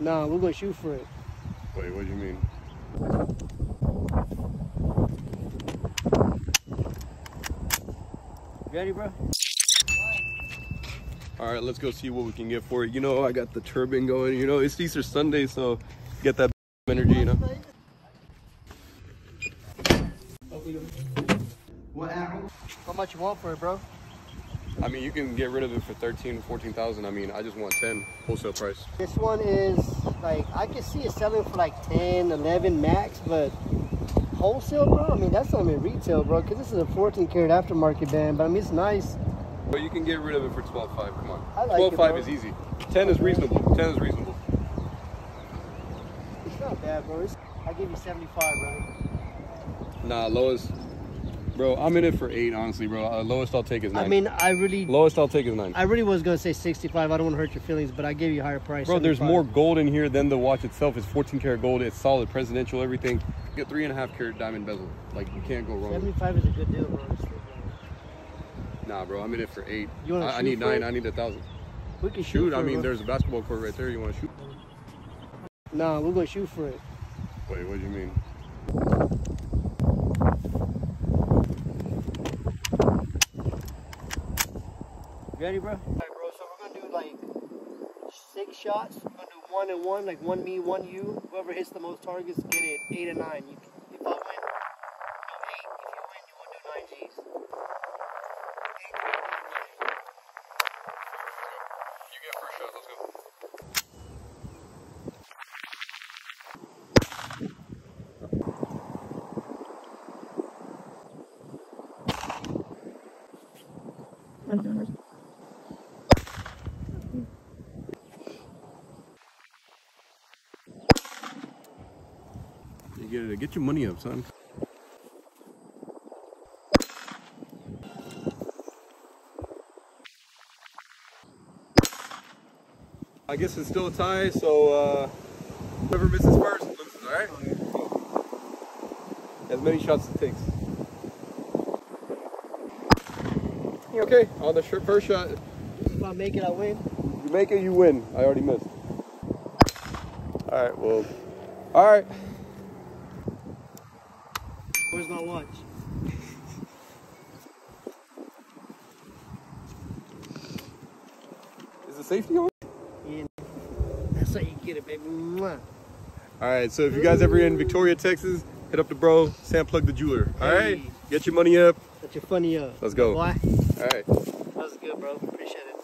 Nah, we're gonna shoot for it. Wait, what do you mean? Ready, bro? All right, let's go see what we can get for it. You know, I got the turbine going. You know, it's Easter Sunday, so get that energy, you know? How much you want for it, bro? I mean, you can get rid of it for 13, 14,000. I mean, I just want 10 wholesale price. This one is like I can see it selling for like 10, 11 max, but wholesale, bro. I mean, that's not even retail, bro. Cause this is a 14 karat aftermarket band, but I mean, it's nice. But you can get rid of it for 12.5. Come on. I like it, 12.5 is easy. 10 is reasonable. 10 is reasonable. It's not bad, bro. It's, I give you 75, bro. Nah, lowest. Bro, I'm in it for eight, honestly, bro. Uh, lowest I'll take is nine. I mean, I really, lowest I'll take is nine. I really was gonna say 65. I don't want to hurt your feelings, but I gave you a higher price. Bro, there's more gold in here than the watch itself. It's 14 karat gold. It's solid, presidential, everything. You get three and a half karat diamond bezel. Like you can't go wrong. 75 is a good deal, bro. honestly. Nah, bro, I'm in it for eight. You wanna I, I need nine. it? I need a thousand. We can shoot. Shoot, I mean, bro. there's a basketball court right there. You want to shoot? Nah, we're gonna shoot for it. Wait, what do you mean? Ready, bro? All right, bro. So we're gonna do like six shots. We're gonna do one and one, like one me, one you. Whoever hits the most targets, get it eight and nine. You, if I win, do eight. If you win, you will do nine G's. You get first shot. Let's go. You get it. Get your money up, son. I guess it's still a tie, so uh, whoever misses first loses, alright? As many shots as it takes. Okay, on the first shot, If I make it, I win. you make it, you win. I already missed. Alright, well, alright. Where's my watch? Is the safety on? Yeah. That's how you get it, baby. Mwah. Alright, so if you guys ever in Victoria, Texas, hit up the bro, Sam Plug the Jeweler. Alright? Hey. Get your money up. Get your funny up. Let's go. Why? Alright. That was good, bro. Appreciate it.